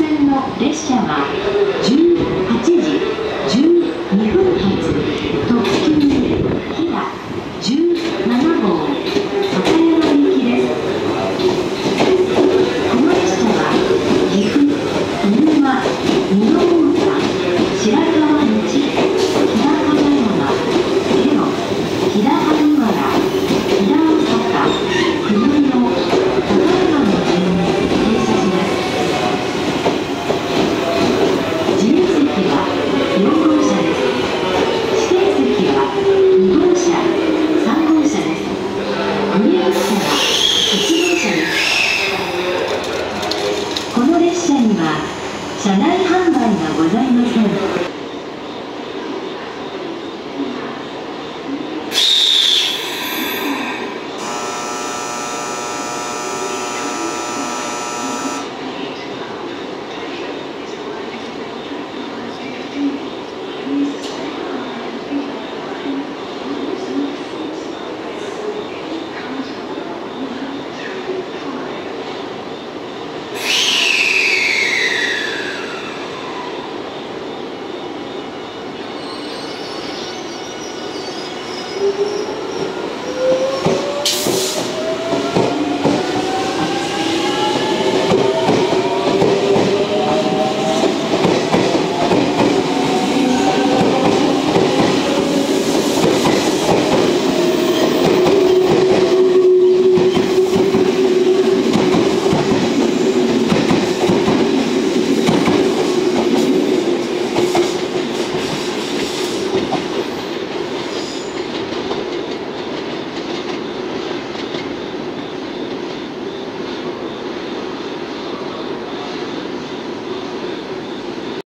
線の列車は車内販売がご